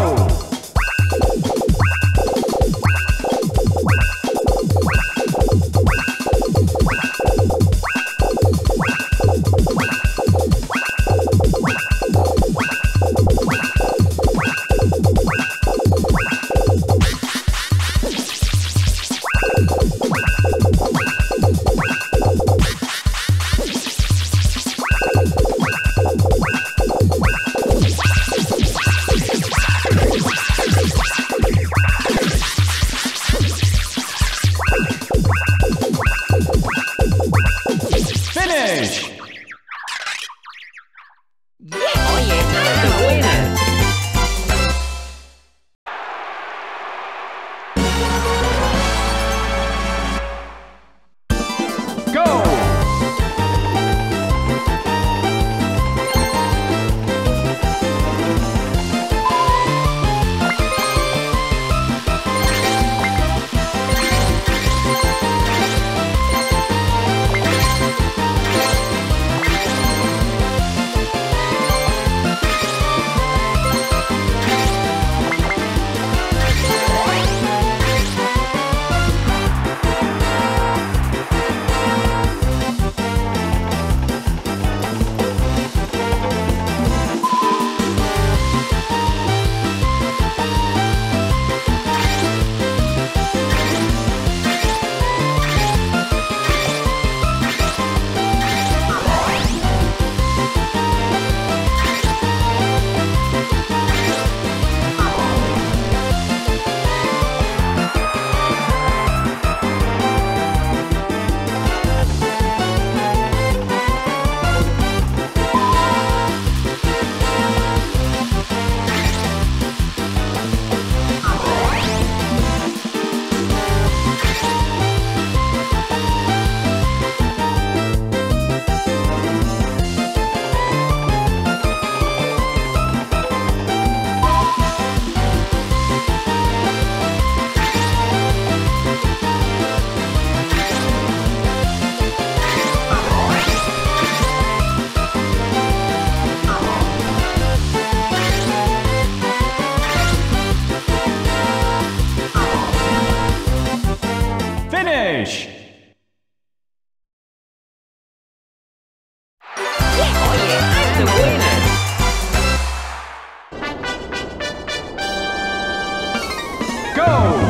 Oh. go!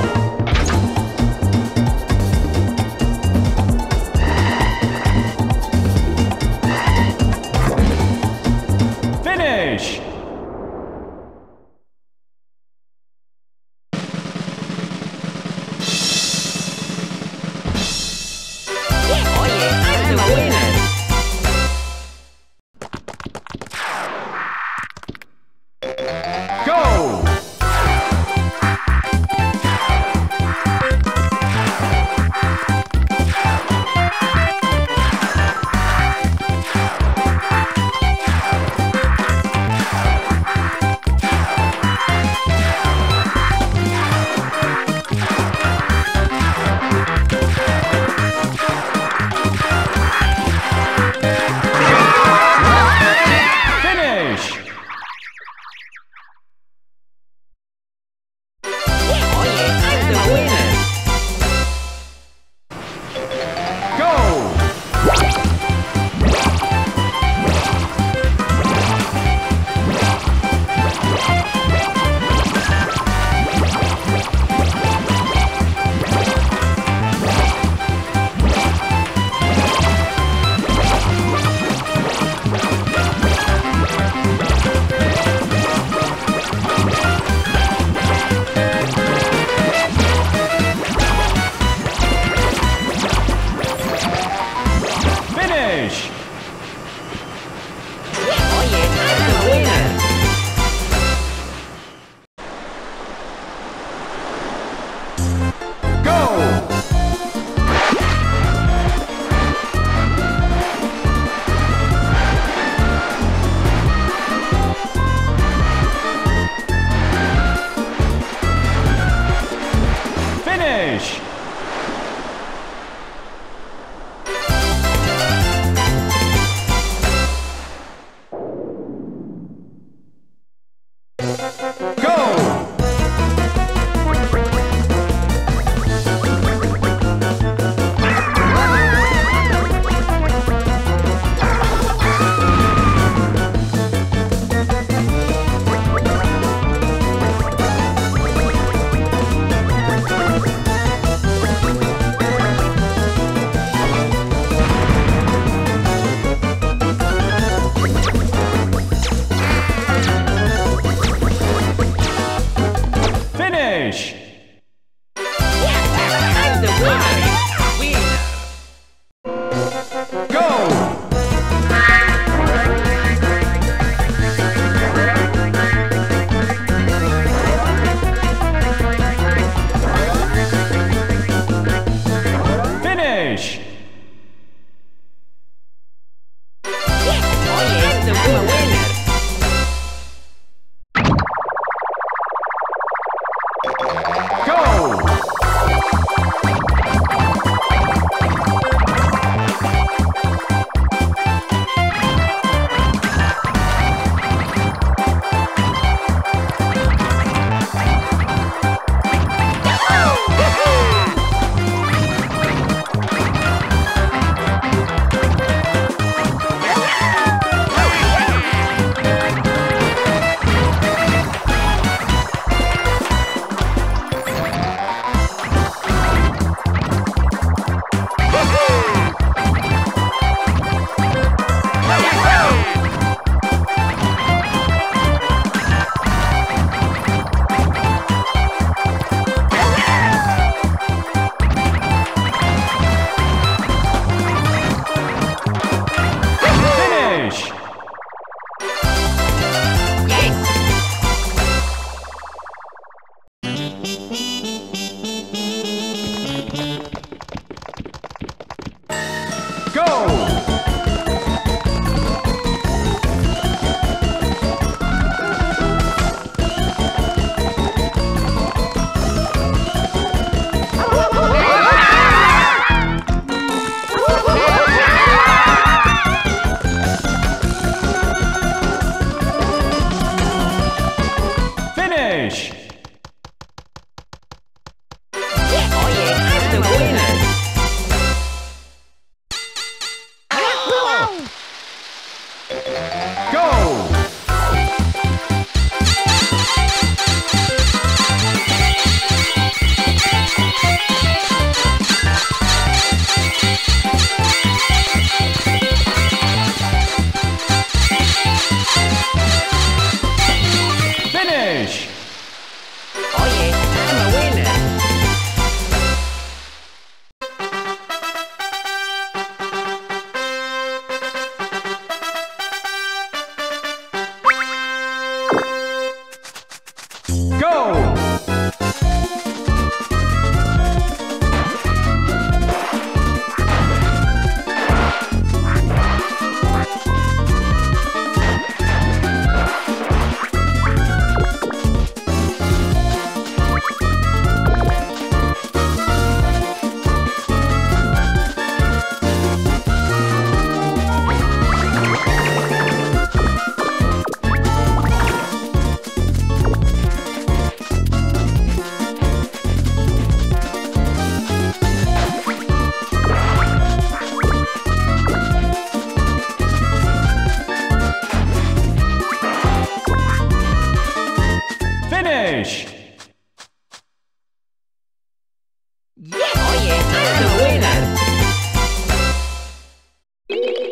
you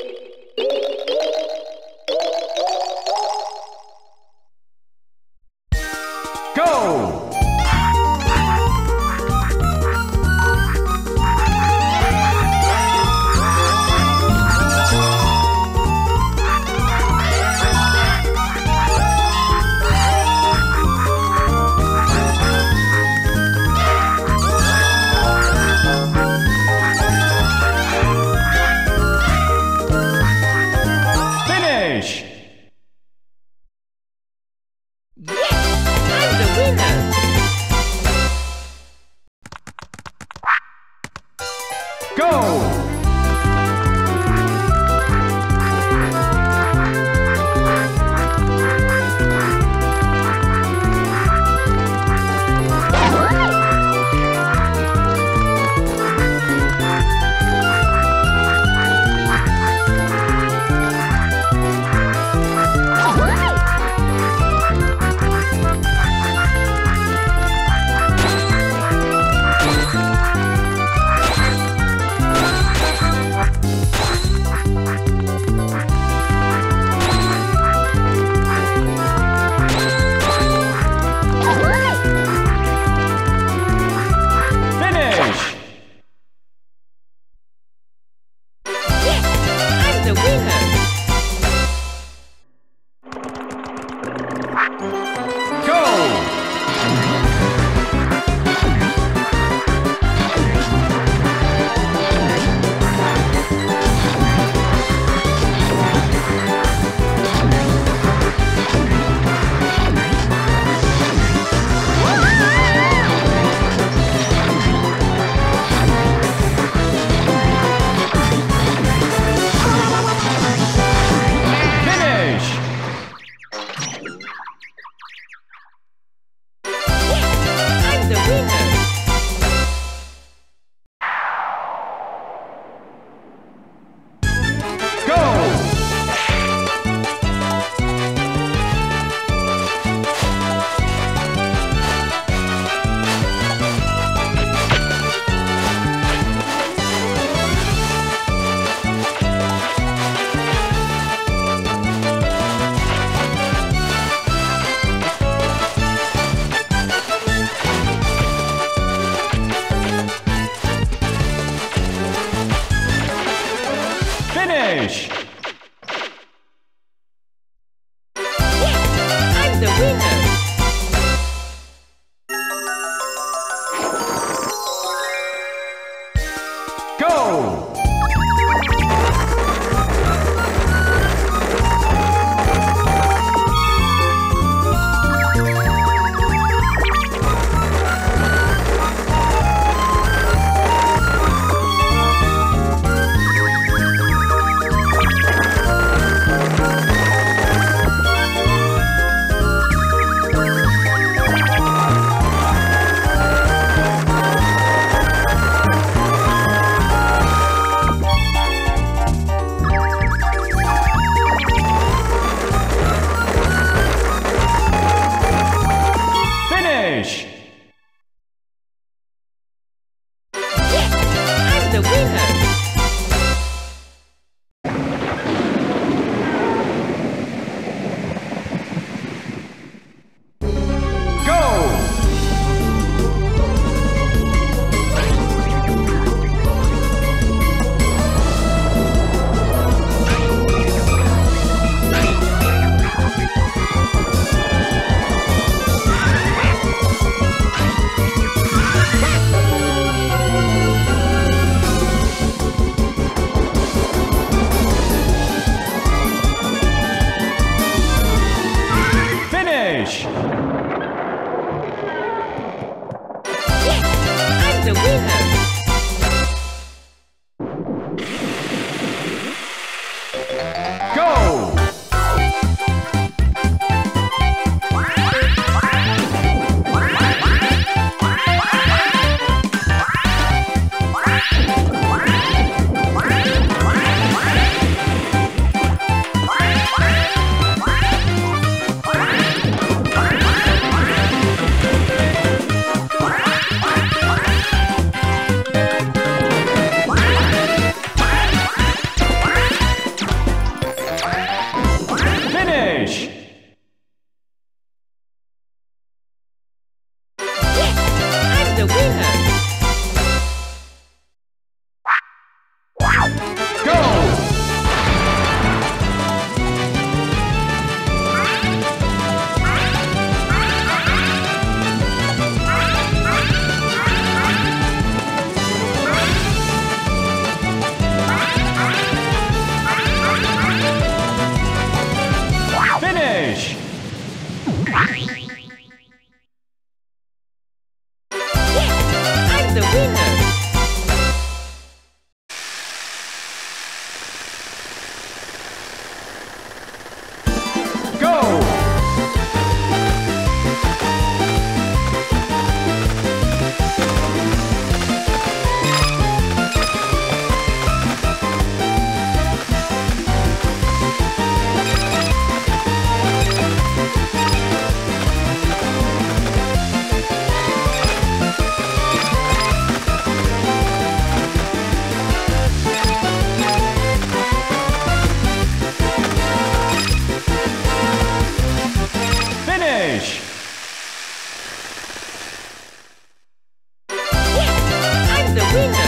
Parabéns! The winner. Latina.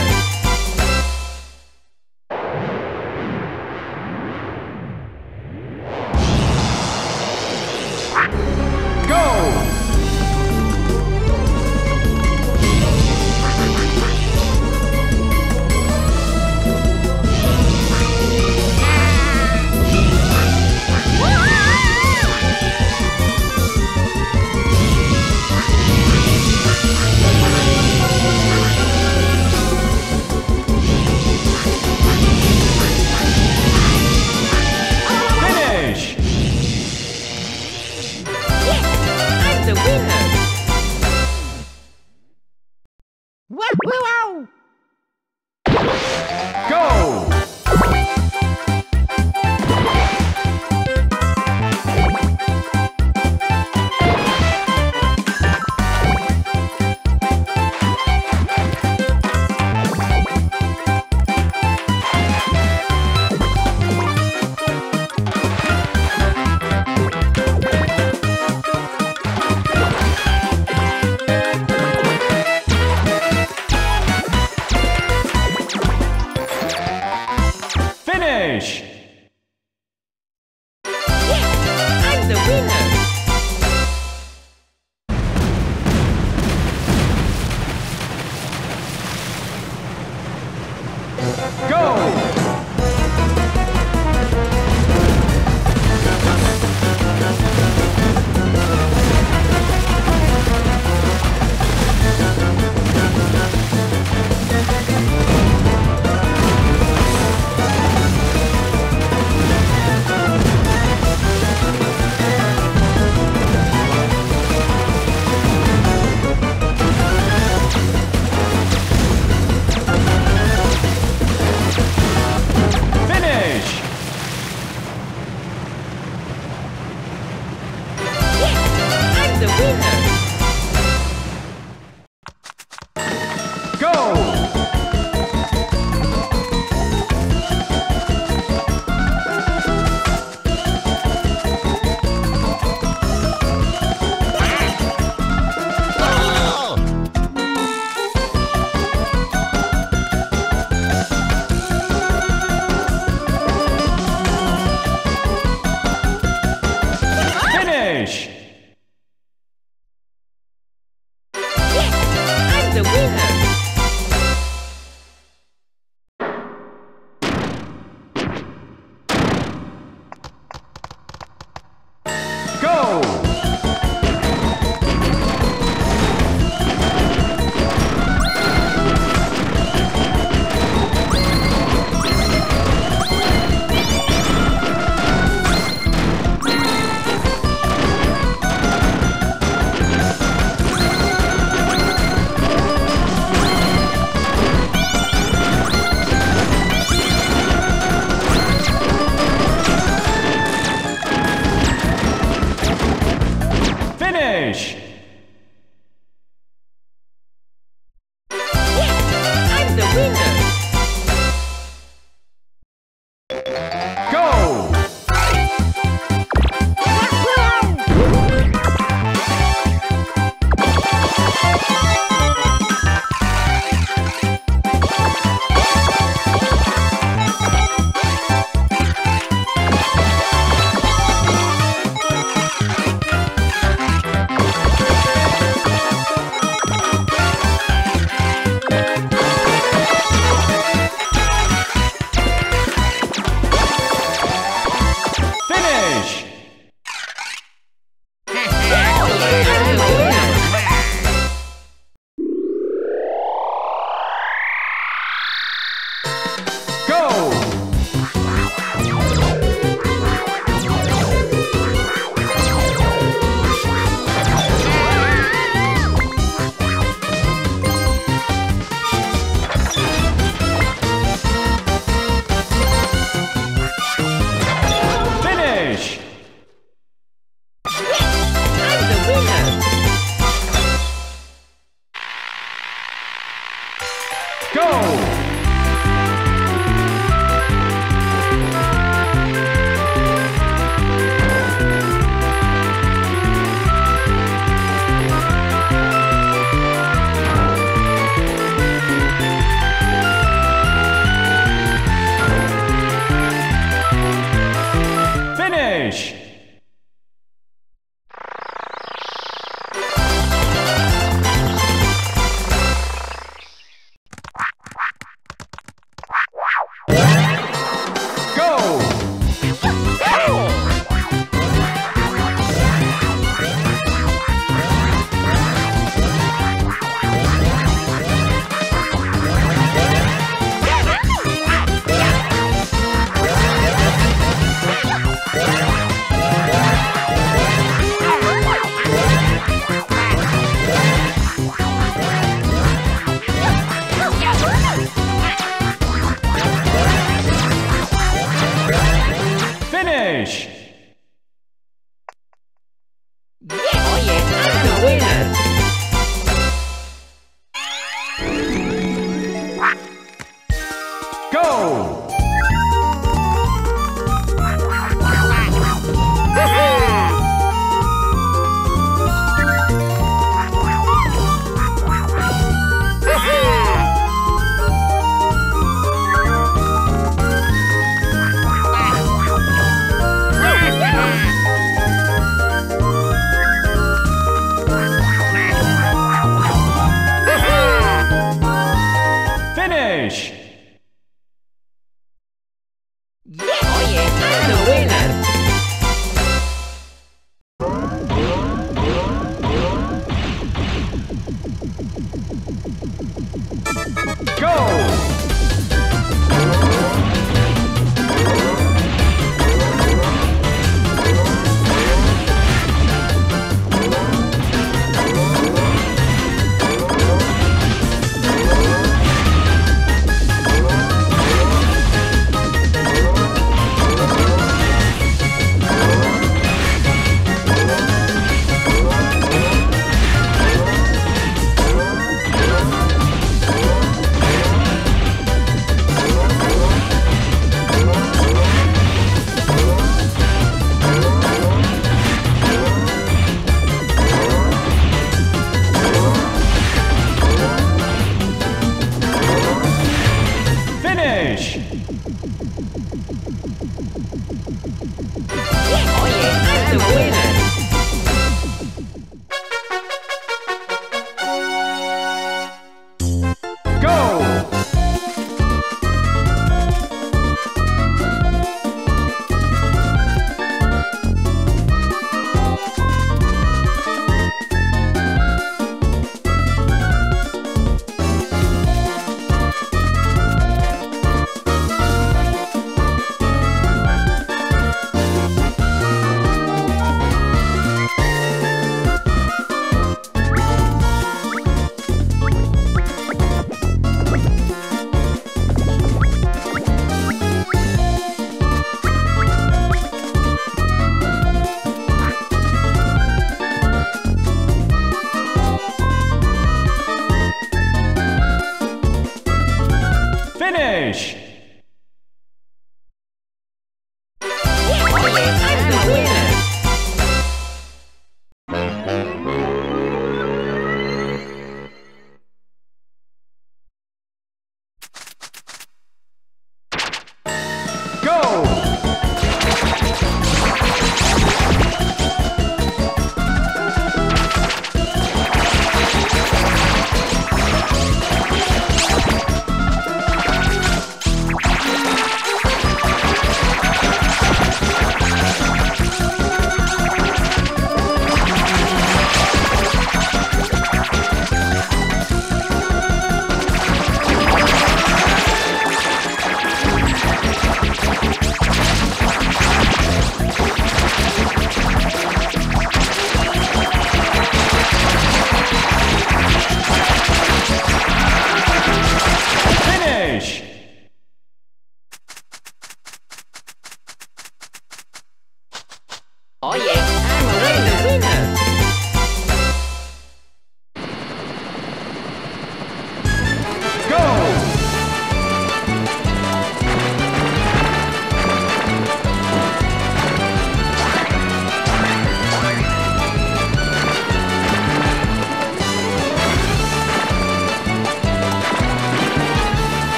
The winner.